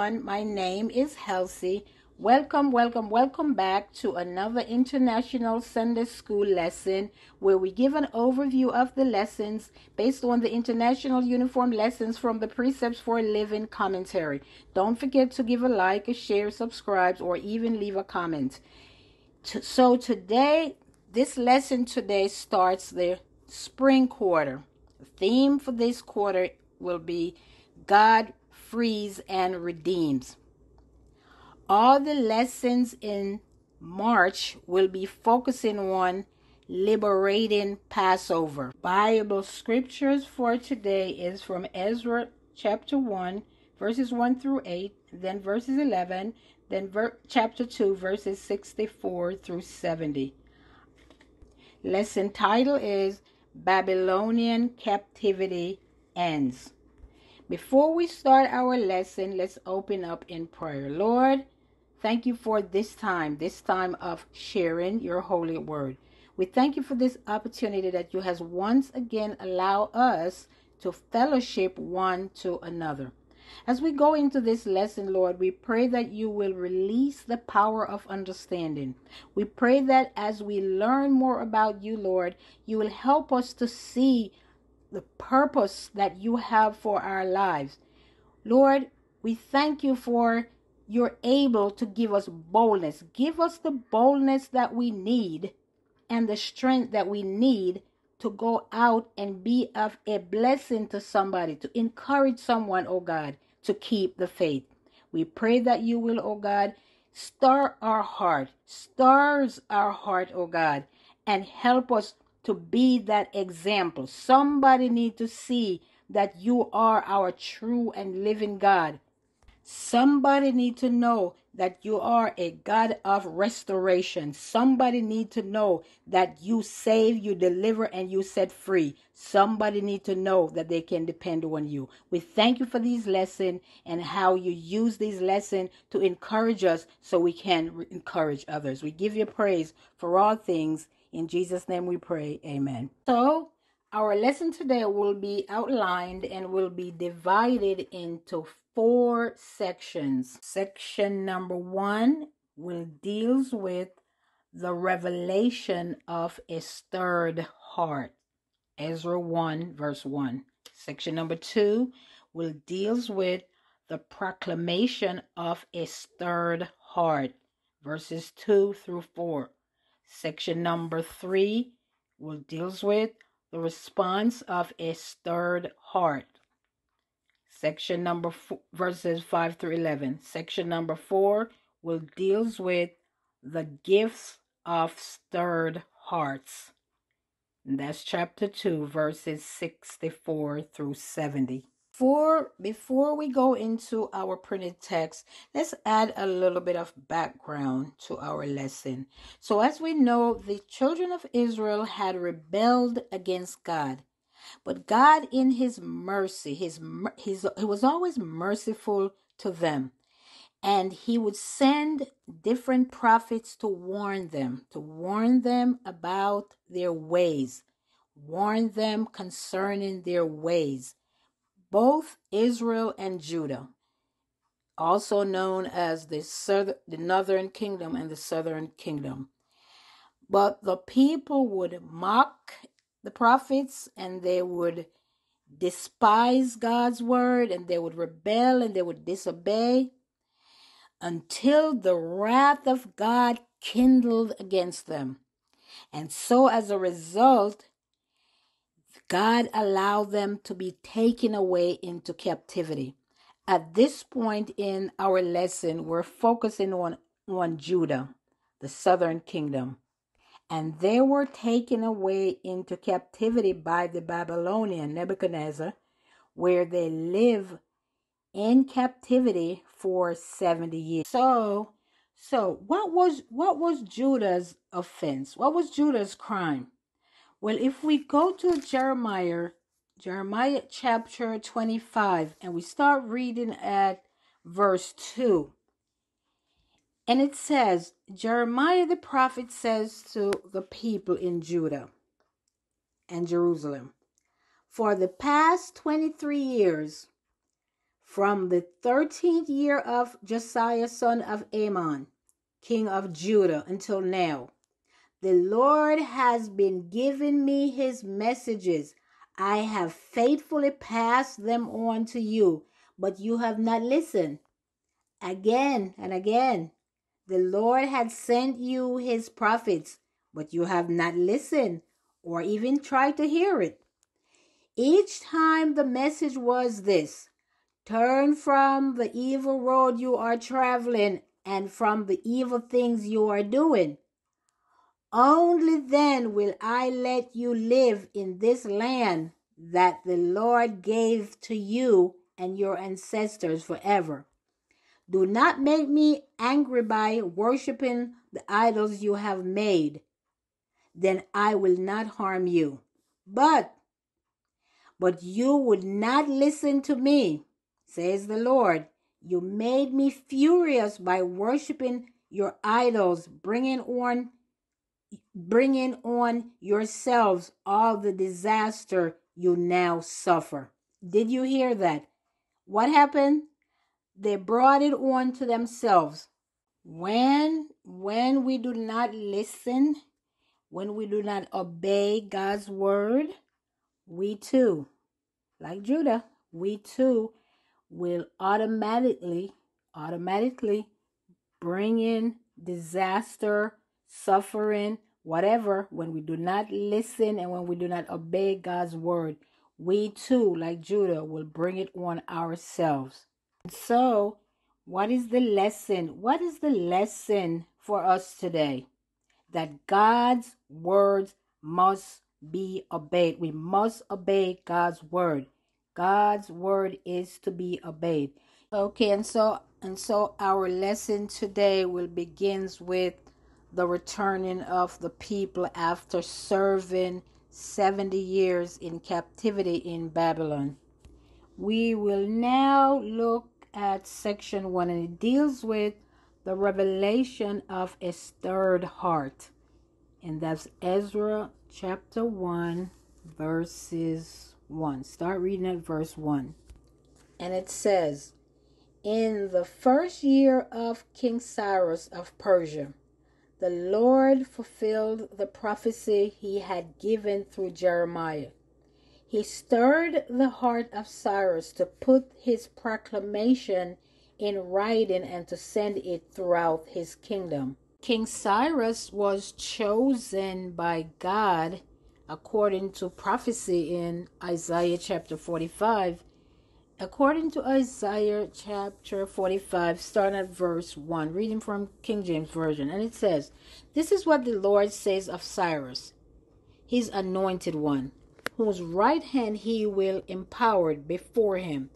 everyone. My name is Halsey. Welcome, welcome, welcome back to another International Sunday School lesson where we give an overview of the lessons based on the International Uniform Lessons from the Precepts for a Living commentary. Don't forget to give a like, a share, subscribe, or even leave a comment. So today, this lesson today starts the spring quarter. The theme for this quarter will be God frees and redeems. All the lessons in March will be focusing on liberating Passover. Bible scriptures for today is from Ezra chapter 1, verses 1 through 8, then verses 11, then ver- chapter 2, verses 64 through 70. Lesson title is Babylonian Captivity Ends. Before we start our lesson, let's open up in prayer. Lord, thank you for this time, this time of sharing your holy word. We thank you for this opportunity that you has once again allowed us to fellowship one to another. As we go into this lesson, Lord, we pray that you will release the power of understanding. We pray that as we learn more about you, Lord, you will help us to see the purpose that you have for our lives. Lord, we thank you for you're able to give us boldness. Give us the boldness that we need and the strength that we need to go out and be of a blessing to somebody, to encourage someone, oh God, to keep the faith. We pray that you will, oh God, stir our heart, stirs our heart, oh God, and help us to be that example. Somebody need to see that you are our true and living God. Somebody need to know that you are a God of restoration. Somebody need to know that you save, you deliver, and you set free. Somebody need to know that they can depend on you. We thank you for these lesson and how you use these lesson to encourage us so we can encourage others. We give you praise for all things in Jesus' name we pray. Amen. So, our lesson today will be outlined and will be divided into four sections. Section number one will deals with the revelation of a stirred heart. Ezra 1 verse 1. Section number 2 will deals with the proclamation of a stirred heart. Verses 2 through 4. Section number three will deals with the response of a stirred heart. Section number four, verses 5 through 11. Section number 4 will deals with the gifts of stirred hearts. And that's chapter 2 verses 64 through 70 before before we go into our printed text let's add a little bit of background to our lesson. So as we know the children of israel had rebelled against god but god in his mercy his his he was always merciful to them and he would send different prophets to warn them to warn them about their ways warn them concerning their ways both Israel and Judah, also known as the, southern, the northern kingdom and the southern kingdom. But the people would mock the prophets and they would despise God's word and they would rebel and they would disobey until the wrath of God kindled against them. And so, as a result, God allowed them to be taken away into captivity. At this point in our lesson, we're focusing on, on Judah, the southern kingdom. And they were taken away into captivity by the Babylonian Nebuchadnezzar, where they live in captivity for 70 years. So, so what was what was Judah's offense? What was Judah's crime? Well, if we go to Jeremiah, Jeremiah chapter 25, and we start reading at verse 2, and it says, Jeremiah the prophet says to the people in Judah and Jerusalem, For the past 23 years, from the thirteenth year of Josiah, son of Amon, king of Judah, until now. The Lord has been giving me his messages. I have faithfully passed them on to you, but you have not listened. Again and again, the Lord had sent you his prophets, but you have not listened or even tried to hear it. Each time the message was this Turn from the evil road you are traveling and from the evil things you are doing. Only then will I let you live in this land that the Lord gave to you and your ancestors forever. Do not make me angry by worshiping the idols you have made. Then I will not harm you. But, but you would not listen to me says the Lord. You made me furious by worshiping your idols, bringing on bringing on yourselves all the disaster you now suffer. Did you hear that? What happened? They brought it on to themselves. When when we do not listen, when we do not obey God's word, we too, like Judah, we too will automatically automatically bring in disaster, suffering, whatever when we do not listen and when we do not obey God's word. We too, like Judah, will bring it on ourselves. So, what is the lesson? What is the lesson for us today? That God's words must be obeyed. We must obey God's word. God's word is to be obeyed. Okay, and so and so our lesson today will begins with the returning of the people after serving 70 years in captivity in Babylon. We will now look at section 1 and it deals with the revelation of a stirred heart. And that's Ezra chapter 1 verses 1. Start reading at verse 1. And it says, In the first year of King Cyrus of Persia, the Lord fulfilled the prophecy he had given through Jeremiah. He stirred the heart of Cyrus to put his proclamation in writing and to send it throughout his kingdom. King Cyrus was chosen by God according to prophecy in Isaiah chapter 45. According to Isaiah chapter 45, starting at verse 1, reading from King James Version, and it says, This is what the Lord says of Cyrus, his anointed one, whose right hand he will empower before him.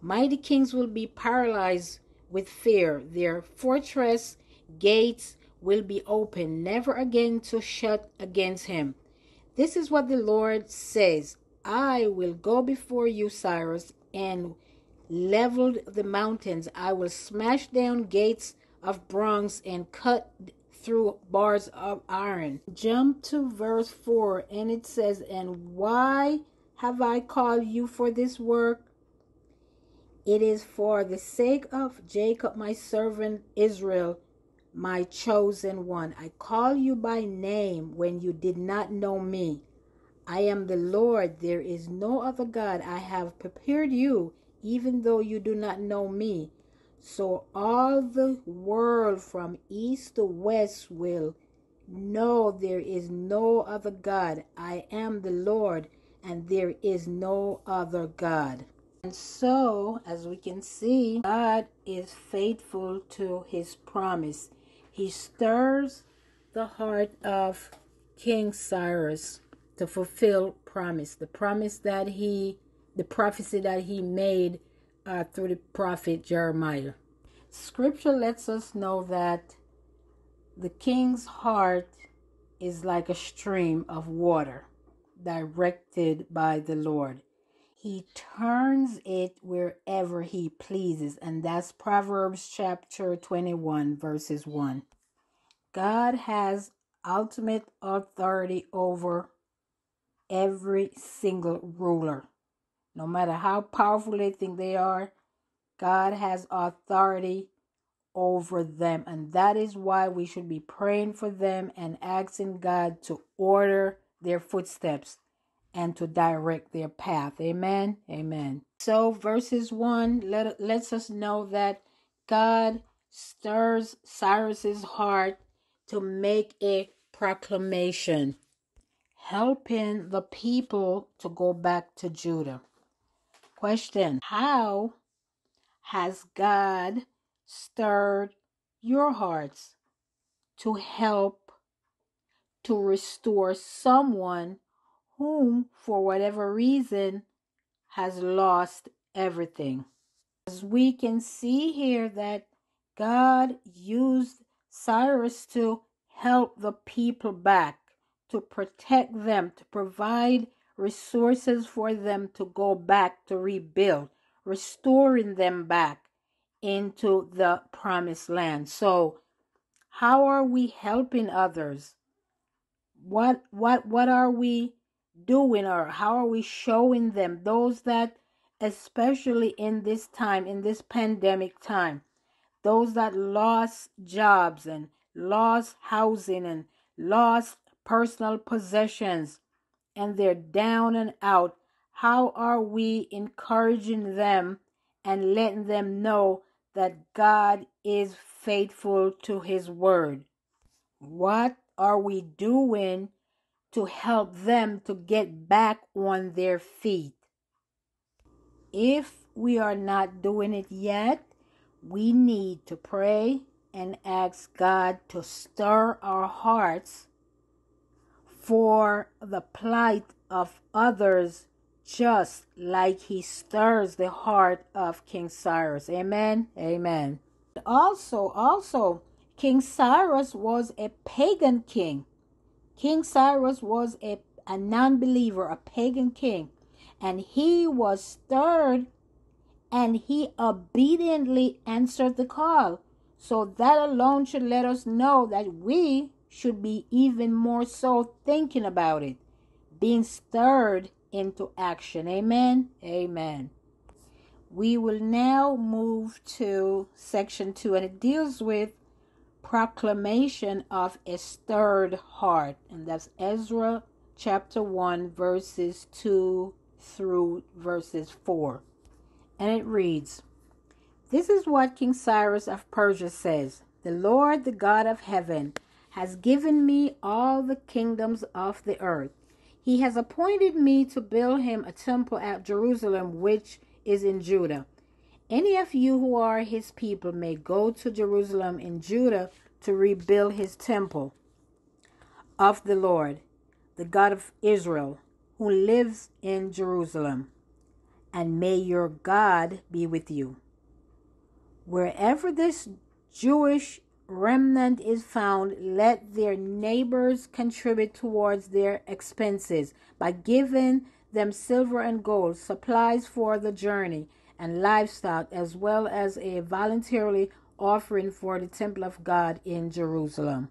Mighty kings will be paralyzed with fear, their fortress gates will be open, never again to shut against him. This is what the Lord says I will go before you, Cyrus, and leveled the mountains. I will smash down gates of bronze and cut through bars of iron. Jump to verse 4, and it says, And why have I called you for this work? It is for the sake of Jacob, my servant Israel my chosen one. I call you by name when you did not know me. I am the Lord, there is no other God. I have prepared you, even though you do not know me. So all the world from east to west will know there is no other God. I am the Lord, and there is no other God. And so, as we can see, God is faithful to his promise. He stirs the heart of King Cyrus to fulfill promise, the promise that he, the prophecy that he made uh, through the prophet Jeremiah. Scripture lets us know that the king's heart is like a stream of water directed by the Lord. He turns it wherever he pleases, and that's Proverbs chapter 21, verses 1. God has ultimate authority over every single ruler. No matter how powerful they think they are, God has authority over them. And that is why we should be praying for them and asking God to order their footsteps and to direct their path. Amen. Amen. So verses 1 let, lets us know that God stirs Cyrus's heart to make a proclamation helping the people to go back to Judah. Question How has God stirred your hearts to help to restore someone whom, for whatever reason, has lost everything? As we can see here, that God used Cyrus to help the people back, to protect them, to provide resources for them to go back to rebuild, restoring them back into the promised land. So, how are we helping others? What what what are we doing or how are we showing them those that especially in this time in this pandemic time those that lost jobs and lost housing and lost personal possessions and they're down and out how are we encouraging them and letting them know that God is faithful to his word. What are we doing to help them to get back on their feet? If we are not doing it yet, we need to pray and ask God to stir our hearts for the plight of others just like he stirs the heart of King Cyrus. Amen. Amen. Also, also, King Cyrus was a pagan king. King Cyrus was a, a non believer, a pagan king. And he was stirred and he obediently answered the call. So that alone should let us know that we should be even more so thinking about it, being stirred into action. Amen. Amen. We will now move to section two, and it deals with proclamation of a stirred heart, and that's Ezra chapter 1, verses 2 through verses 4. And it reads This is what King Cyrus of Persia says The Lord, the God of heaven, has given me all the kingdoms of the earth he has appointed me to build him a temple at Jerusalem, which is in Judah. Any of you who are his people may go to Jerusalem in Judah to rebuild his temple of the Lord, the God of Israel, who lives in Jerusalem. And may your God be with you. Wherever this Jewish remnant is found, let their neighbors contribute towards their expenses by giving them silver and gold, supplies for the journey, and livestock, as well as a voluntarily offering for the temple of God in Jerusalem.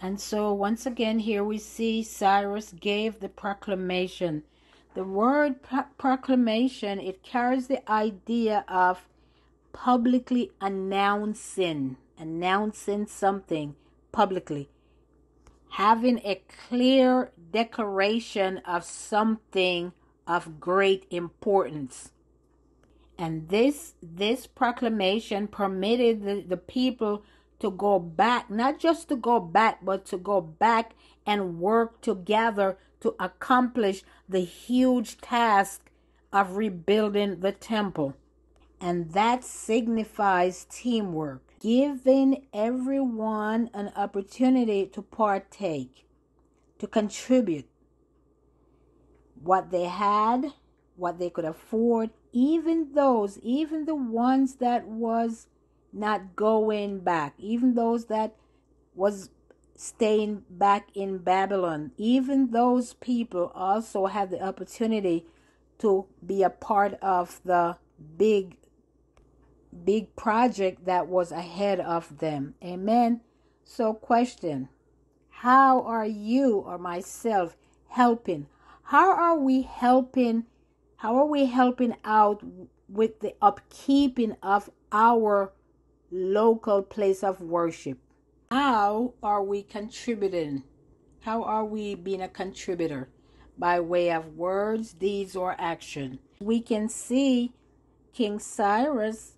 And so, once again, here we see Cyrus gave the proclamation. The word pro- proclamation it carries the idea of publicly announcing announcing something publicly, having a clear declaration of something of great importance. And this this proclamation permitted the, the people to go back, not just to go back, but to go back and work together to accomplish the huge task of rebuilding the temple. And that signifies teamwork giving everyone an opportunity to partake, to contribute what they had, what they could afford, even those, even the ones that was not going back, even those that was staying back in Babylon, even those people also had the opportunity to be a part of the big big project that was ahead of them. Amen. So, question How are you or myself helping? How are we helping? How are we helping out with the upkeeping of our local place of worship. How are we contributing? How are we being a contributor? By way of words, deeds, or action. We can see King Cyrus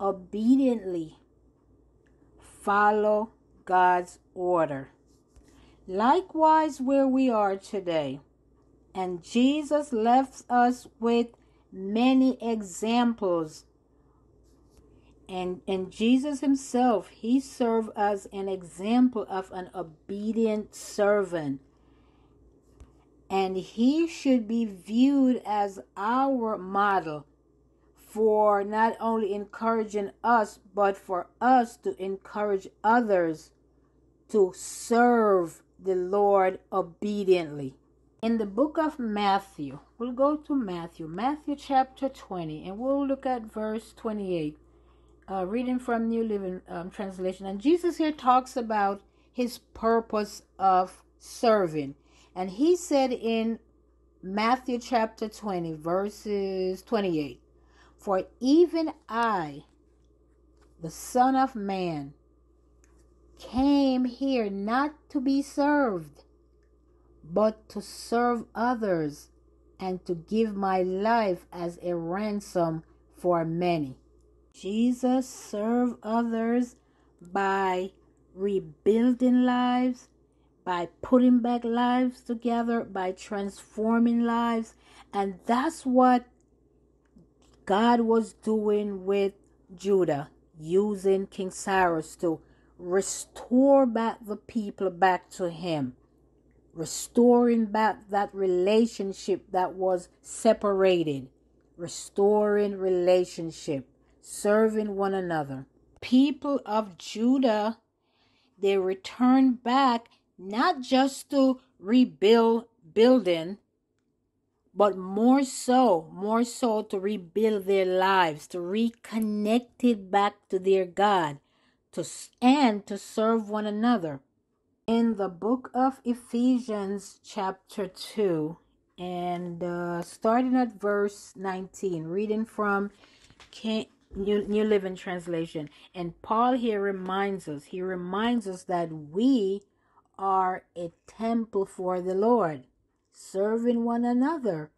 obediently follow God's order. Likewise, where we are today. And Jesus left us with many examples. And, and Jesus himself, he served as an example of an obedient servant. And he should be viewed as our model for not only encouraging us, but for us to encourage others to serve the Lord obediently. In the book of Matthew, we'll go to Matthew, Matthew chapter 20, and we'll look at verse 28, uh, reading from New Living um, Translation. And Jesus here talks about his purpose of serving. And he said in Matthew chapter 20, verses 28 For even I, the Son of Man, came here not to be served, but to serve others and to give my life as a ransom for many. Jesus served others by rebuilding lives, by putting back lives together, by transforming lives. And that's what God was doing with Judah, using King Cyrus to restore back the people back to him restoring back that relationship that was separated restoring relationship serving one another. People of judah they returned back not just to rebuild building but more so more so to rebuild their lives to reconnect it back to their god to and to serve one another. In the book of Ephesians, chapter 2, and uh, starting at verse 19, reading from New, New Living Translation. And Paul here reminds us, he reminds us that we are a temple for the Lord, serving one another.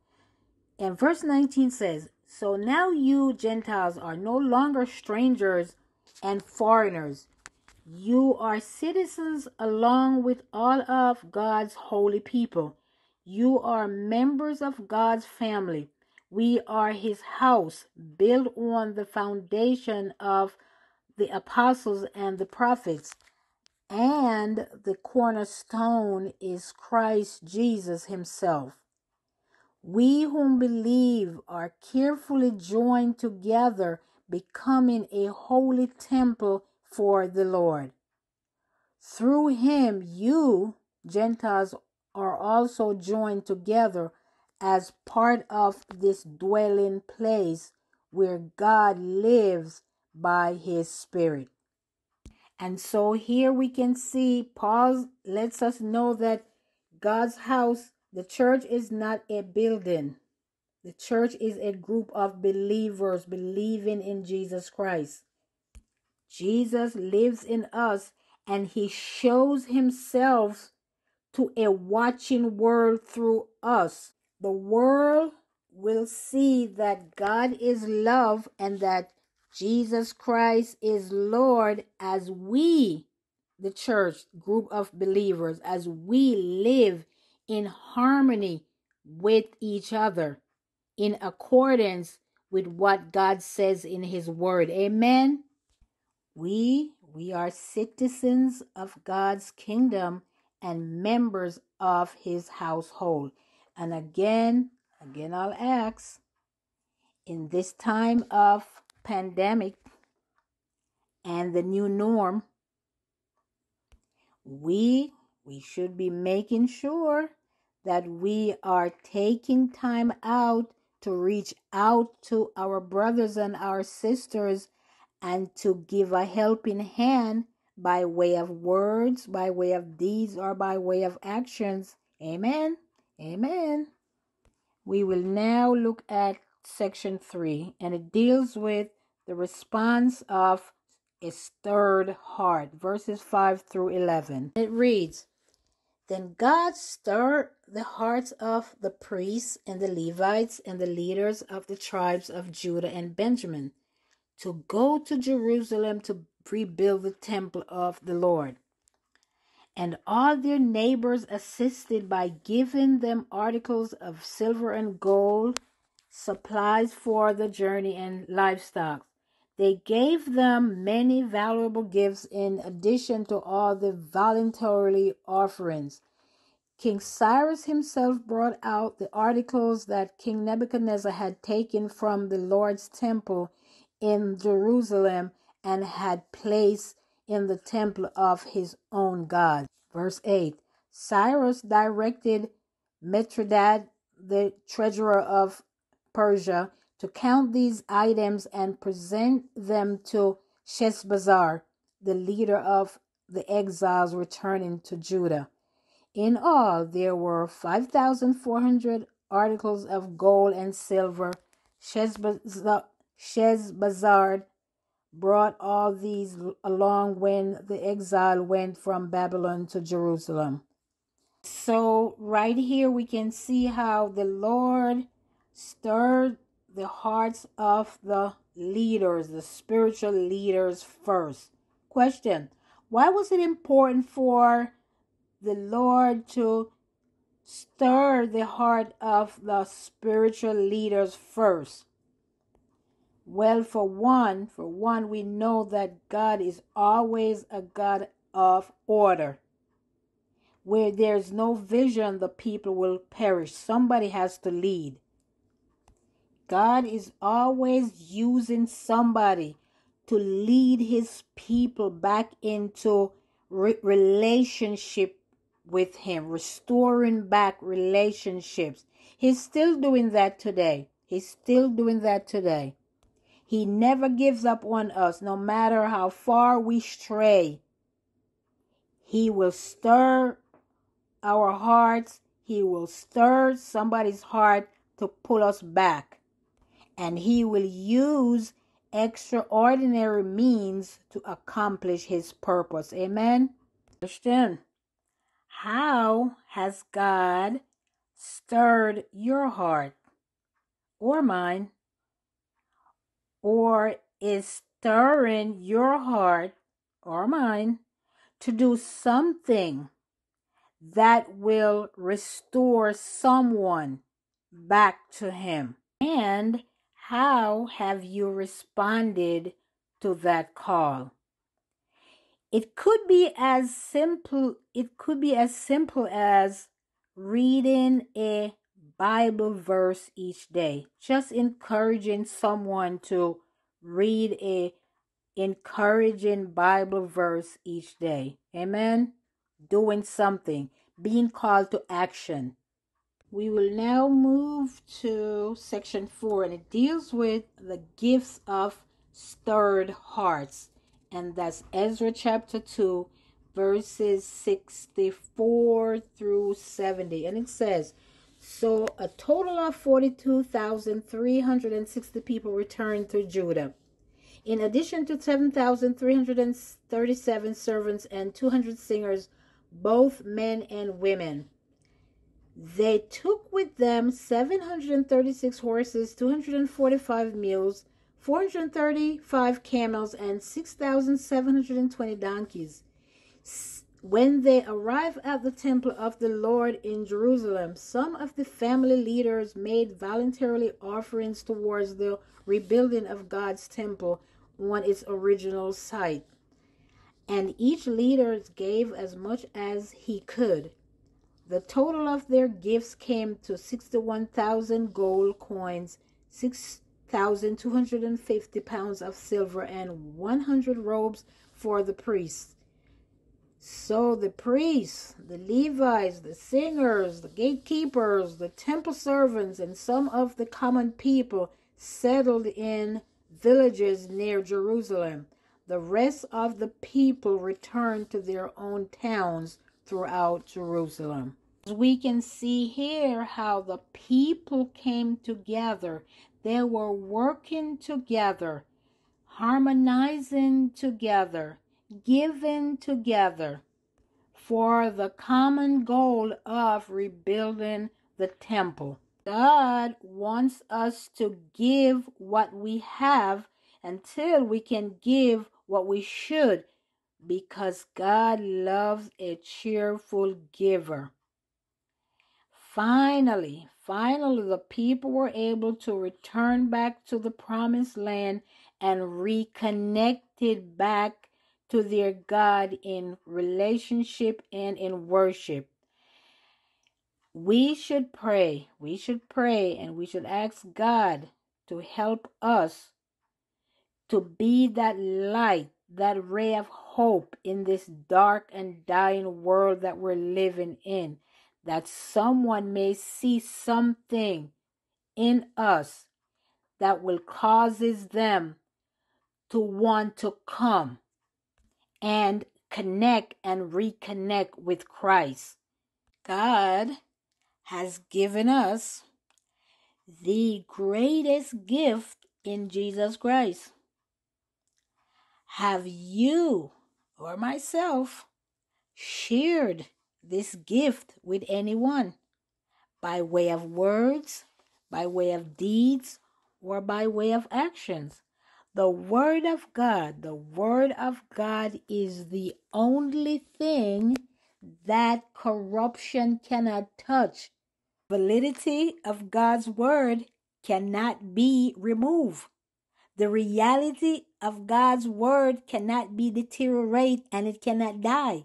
And verse 19 says, So now you Gentiles are no longer strangers and foreigners. You are citizens along with all of God's holy people. You are members of God's family. We are his house, built on the foundation of the apostles and the prophets. And the cornerstone is Christ Jesus himself. We whom believe are carefully joined together becoming a holy temple for the Lord. Through him, you, Gentiles, are also joined together as part of this dwelling place where God lives by his Spirit. And so here we can see Paul lets us know that God's house, the church, is not a building. The church is a group of believers believing in Jesus Christ. Jesus lives in us and he shows himself to a watching world through us. The world will see that God is love and that Jesus Christ is Lord as we, the church group of believers, as we live in harmony with each other in accordance with what God says in his word. Amen. We we are citizens of God's kingdom and members of his household. And again, again I'll ask in this time of pandemic and the new norm, we we should be making sure that we are taking time out to reach out to our brothers and our sisters and to give a helping hand by way of words, by way of deeds, or by way of actions. Amen. Amen. We will now look at section 3, and it deals with the response of a stirred heart, verses 5 through 11. It reads Then God stirred the hearts of the priests and the Levites and the leaders of the tribes of Judah and Benjamin to go to Jerusalem to rebuild the temple of the Lord. And all their neighbors assisted by giving them articles of silver and gold, supplies for the journey, and livestock. They gave them many valuable gifts in addition to all the voluntarily offerings. King Cyrus himself brought out the articles that King Nebuchadnezzar had taken from the Lord's temple in Jerusalem and had placed in the temple of his own God. Verse 8 Cyrus directed Mithredath, the treasurer of Persia, to count these items and present them to Sheshbazzar, the leader of the exiles returning to Judah. In all, there were 5,400 articles of gold and silver. Sheshbazzar brought all these along when the exile went from Babylon to Jerusalem. So, right here, we can see how the Lord stirred the hearts of the leaders, the spiritual leaders first. Question Why was it important for the Lord to stir the heart of the spiritual leaders first? Well, for one, for one, we know that God is always a God of order. Where there's no vision, the people will perish. Somebody has to lead. God is always using somebody to lead his people back into re- relationship with him, restoring back relationships. He's still doing that today. He's still doing that today. He never gives up on us, no matter how far we stray. He will stir our hearts. He will stir somebody's heart to pull us back and he will use extraordinary means to accomplish his purpose. Amen. Question How has God stirred your heart or mine, or is stirring your heart or mine to do something that will restore someone back to Him? And how have you responded to that call? It could be as simple it could be as simple as reading a Bible verse each day. Just encouraging someone to read a encouraging Bible verse each day. Amen. Doing something, being called to action. We will now move to section four, and it deals with the gifts of stirred hearts. And that's Ezra chapter 2, verses 64 through 70. And it says, So a total of 42,360 people returned to Judah. In addition to 7,337 servants and 200 singers, both men and women. They took with them 736 horses, 245 mules, 435 camels, and 6,720 donkeys. When they arrived at the temple of the Lord in Jerusalem, some of the family leaders made voluntarily offerings towards the rebuilding of God's temple on its original site. And each leader gave as much as he could. The total of their gifts came to 61,000 gold coins, 6,250 pounds of silver, and 100 robes for the priests. So the priests, the Levites, the singers, the gatekeepers, the temple servants, and some of the common people settled in villages near Jerusalem. The rest of the people returned to their own towns throughout Jerusalem. We can see here how the people came together. They were working together, harmonizing together, giving together for the common goal of rebuilding the temple. God wants us to give what we have until we can give what we should because God loves a cheerful giver. Finally, finally, the people were able to return back to the promised land and reconnected back to their God in relationship and in worship we should pray. We should pray and we should ask God to help us to be that light, that ray of hope in this dark and dying world that we're living in. That someone may see something in us that will causes them to want to come and connect and reconnect with Christ. God has given us the greatest gift in Jesus Christ. Have you or myself shared this gift with anyone by way of words, by way of deeds, or by way of actions? The Word of God, the Word of God is the only thing that corruption cannot touch validity of God's word cannot be removed. The reality of God's word cannot be deteriorated and it cannot die.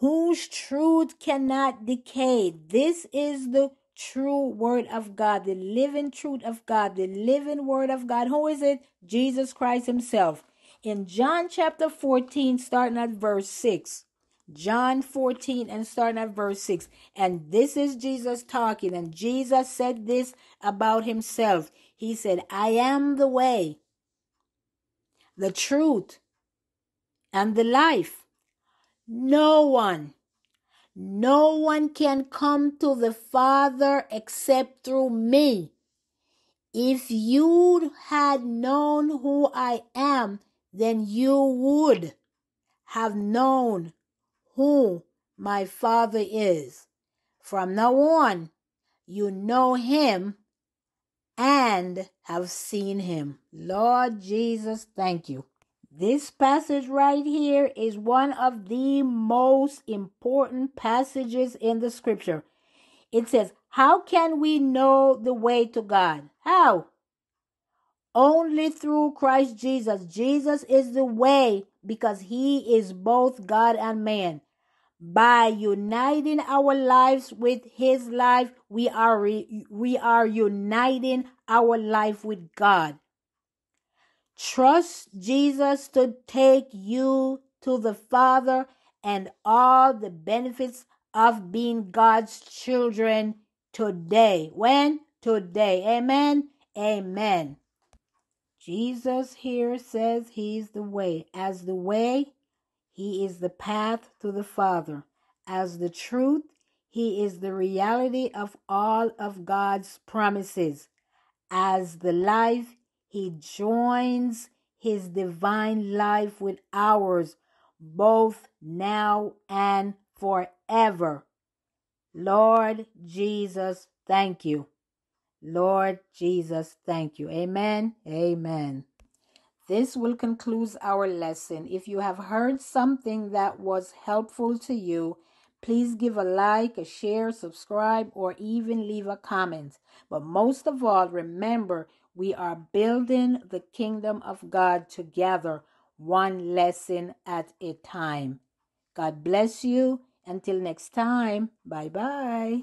Whose truth cannot decay. This is the true word of God, the living truth of God, the living word of God. Who is it? Jesus Christ Himself. In John chapter 14, starting at verse 6. John 14 and starting at verse 6. And this is Jesus talking. And Jesus said this about himself. He said, I am the way, the truth, and the life. No one, no one can come to the Father except through me. If you had known who I am, then you would have known who my Father is. From now on, you know him and have seen him. Lord Jesus, thank you. This passage right here is one of the most important passages in the scripture. It says, How can we know the way to God? How? Only through Christ Jesus. Jesus is the way because he is both God and man. By uniting our lives with his life, we are re- we are uniting our life with God. Trust Jesus to take you to the Father and all the benefits of being God's children today. When? Today. Amen. Amen. Jesus here says he's the way. As the way, he is the path to the Father. As the truth, He is the reality of all of God's promises. As the life, He joins His divine life with ours, both now and forever. Lord Jesus, thank you. Lord Jesus, thank you. Amen. Amen. This will conclude our lesson. If you have heard something that was helpful to you, please give a like, a share, subscribe, or even leave a comment. But most of all, remember we are building the kingdom of God together, one lesson at a time. God bless you. Until next time, bye bye.